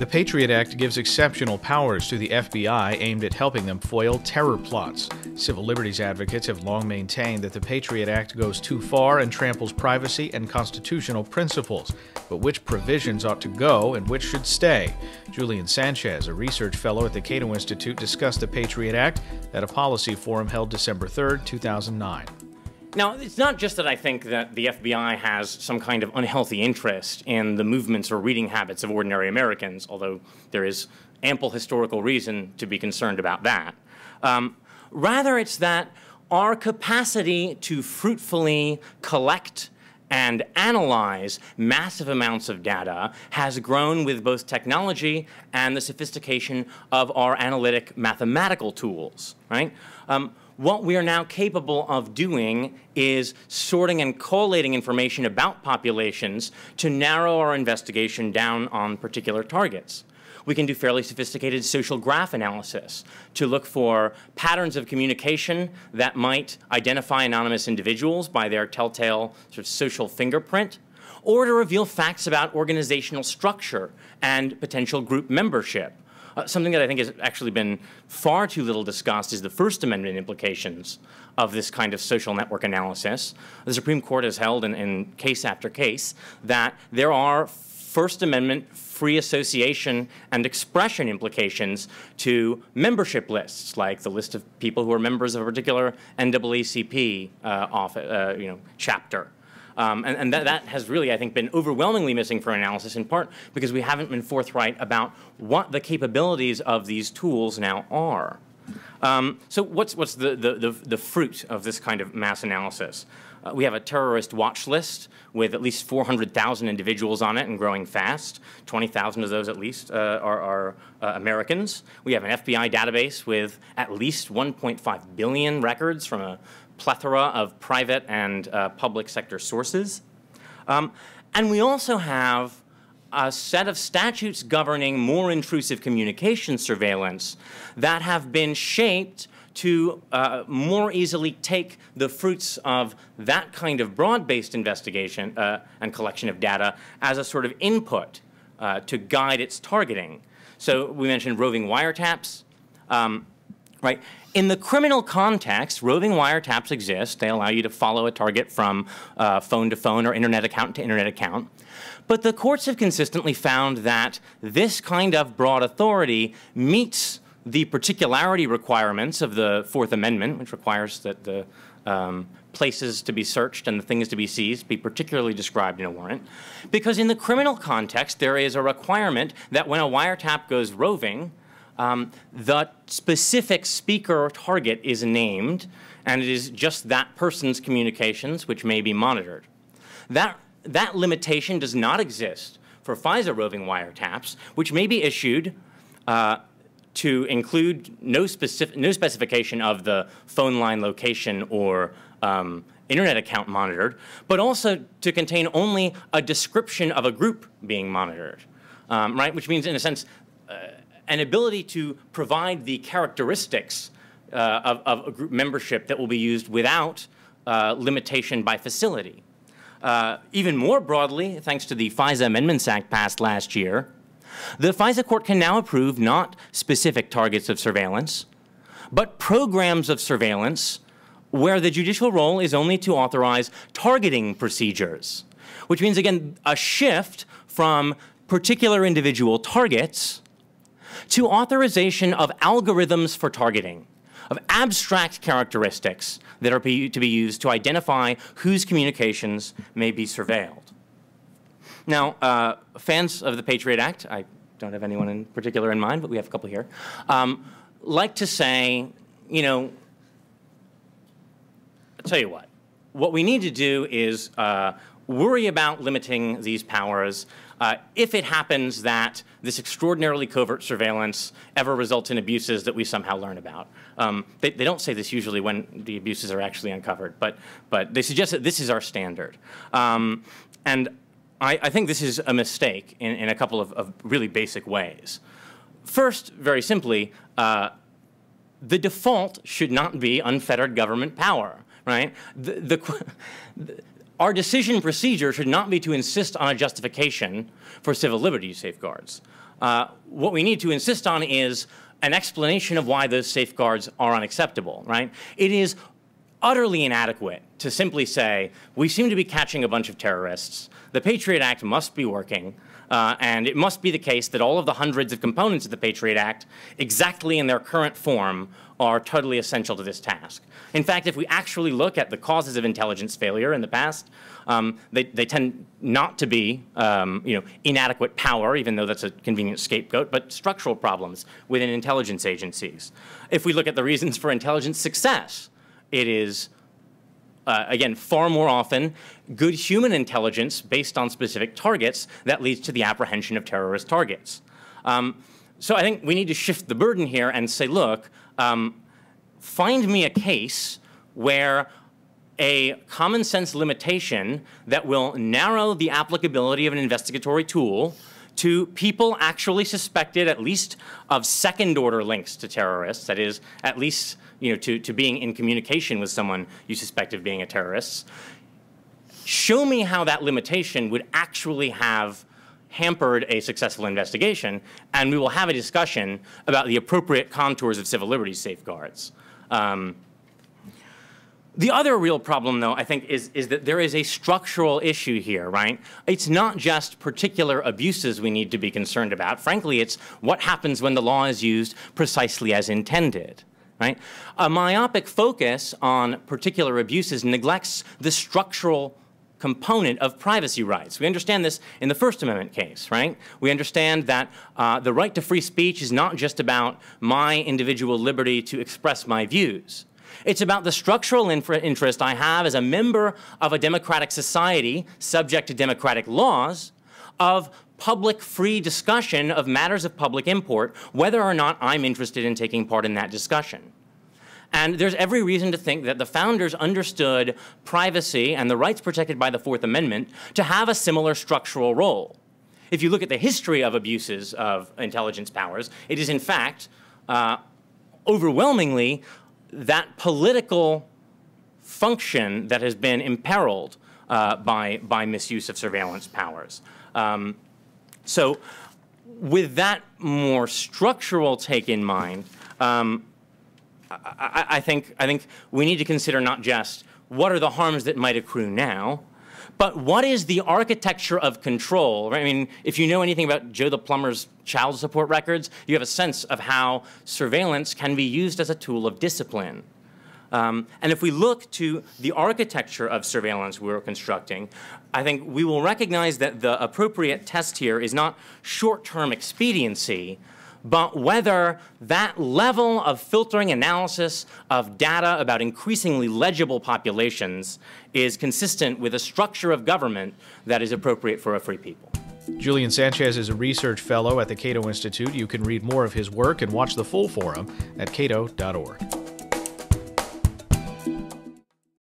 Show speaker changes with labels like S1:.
S1: The Patriot Act gives exceptional powers to the FBI aimed at helping them foil terror plots. Civil liberties advocates have long maintained that the Patriot Act goes too far and tramples privacy and constitutional principles. But which provisions ought to go and which should stay? Julian Sanchez, a research fellow at the Cato Institute, discussed the Patriot Act at a policy forum held December 3, 2009.
S2: Now, it's not just that I think that the FBI has some kind of unhealthy interest in the movements or reading habits of ordinary Americans, although there is ample historical reason to be concerned about that. Um, rather, it's that our capacity to fruitfully collect and analyze massive amounts of data has grown with both technology and the sophistication of our analytic mathematical tools, right? Um, what we are now capable of doing is sorting and collating information about populations to narrow our investigation down on particular targets. We can do fairly sophisticated social graph analysis to look for patterns of communication that might identify anonymous individuals by their telltale sort of social fingerprint, or to reveal facts about organizational structure and potential group membership uh, something that I think has actually been far too little discussed is the First Amendment implications of this kind of social network analysis. The Supreme Court has held in, in case after case that there are First Amendment free association and expression implications to membership lists, like the list of people who are members of a particular NAACP uh, office, uh, you know, chapter. Um, and, and that, that, has really, I think, been overwhelmingly missing for analysis in part because we haven't been forthright about what the capabilities of these tools now are. Um, so what's, what's the, the, the, the, fruit of this kind of mass analysis? Uh, we have a terrorist watch list with at least 400,000 individuals on it and growing fast. 20,000 of those at least uh, are, are uh, Americans. We have an FBI database with at least 1.5 billion records from a plethora of private and uh, public sector sources. Um, and we also have a set of statutes governing more intrusive communication surveillance that have been shaped to uh, more easily take the fruits of that kind of broad-based investigation uh, and collection of data as a sort of input uh, to guide its targeting. So we mentioned roving wiretaps. Um, right? In the criminal context, roving wiretaps exist. They allow you to follow a target from uh, phone to phone or internet account to internet account. But the courts have consistently found that this kind of broad authority meets the particularity requirements of the Fourth Amendment, which requires that the um, places to be searched and the things to be seized be particularly described in a warrant. Because in the criminal context, there is a requirement that when a wiretap goes roving, um, the specific speaker or target is named, and it is just that person's communications which may be monitored. That, that limitation does not exist for FISA roving wiretaps, which may be issued uh, to include no, specific, no specification of the phone line location or um, internet account monitored, but also to contain only a description of a group being monitored, um, right? Which means, in a sense, uh, an ability to provide the characteristics uh, of, of, a group membership that will be used without uh, limitation by facility. Uh, even more broadly, thanks to the FISA Amendments Act passed last year, the FISA court can now approve not specific targets of surveillance, but programs of surveillance where the judicial role is only to authorize targeting procedures, which means, again, a shift from particular individual targets to authorization of algorithms for targeting, of abstract characteristics that are to be used to identify whose communications may be surveilled. Now, uh, fans of the Patriot Act, I don't have anyone in particular in mind, but we have a couple here, um, like to say, you know, I'll tell you what, what we need to do is uh, worry about limiting these powers uh, if it happens that this extraordinarily covert surveillance ever results in abuses that we somehow learn about. Um, they, they, don't say this usually when the abuses are actually uncovered, but, but they suggest that this is our standard. Um, and I, I, think this is a mistake in, in a couple of, of, really basic ways. First, very simply, uh, the default should not be unfettered government power, right? The, the, our decision procedure should not be to insist on a justification for civil liberties safeguards. Uh, what we need to insist on is an explanation of why those safeguards are unacceptable, right? It is utterly inadequate to simply say, we seem to be catching a bunch of terrorists. The Patriot Act must be working. Uh, and it must be the case that all of the hundreds of components of the Patriot Act, exactly in their current form, are totally essential to this task. In fact, if we actually look at the causes of intelligence failure in the past, um, they, they, tend not to be um, you know, inadequate power, even though that's a convenient scapegoat, but structural problems within intelligence agencies. If we look at the reasons for intelligence success, it is uh, again, far more often, good human intelligence based on specific targets that leads to the apprehension of terrorist targets. Um, so I think we need to shift the burden here and say, look, um, find me a case where a common sense limitation that will narrow the applicability of an investigatory tool to people actually suspected at least of second order links to terrorists, that is, at least you know, to, to being in communication with someone you suspect of being a terrorist. Show me how that limitation would actually have hampered a successful investigation, and we will have a discussion about the appropriate contours of civil liberties safeguards. Um, the other real problem, though, I think, is, is that there is a structural issue here, right? It's not just particular abuses we need to be concerned about. Frankly, it's what happens when the law is used precisely as intended, right? A myopic focus on particular abuses neglects the structural component of privacy rights. We understand this in the First Amendment case, right? We understand that uh, the right to free speech is not just about my individual liberty to express my views. It's about the structural interest I have as a member of a democratic society subject to democratic laws of public free discussion of matters of public import, whether or not I'm interested in taking part in that discussion. And there's every reason to think that the founders understood privacy and the rights protected by the Fourth Amendment to have a similar structural role. If you look at the history of abuses of intelligence powers, it is in fact uh, overwhelmingly that political function that has been imperiled uh, by, by misuse of surveillance powers. Um, so with that more structural take in mind, um, I, I, think, I think we need to consider not just what are the harms that might accrue now, but what is the architecture of control? I mean, if you know anything about Joe the Plumber's child support records, you have a sense of how surveillance can be used as a tool of discipline. Um, and if we look to the architecture of surveillance we're constructing, I think we will recognize that the appropriate test here is not short-term expediency, but whether that level of filtering analysis of data about increasingly legible populations is consistent with a structure of government that is appropriate for a free people.
S1: Julian Sanchez is a research fellow at the Cato Institute. You can read more of his work and watch the full forum at cato.org.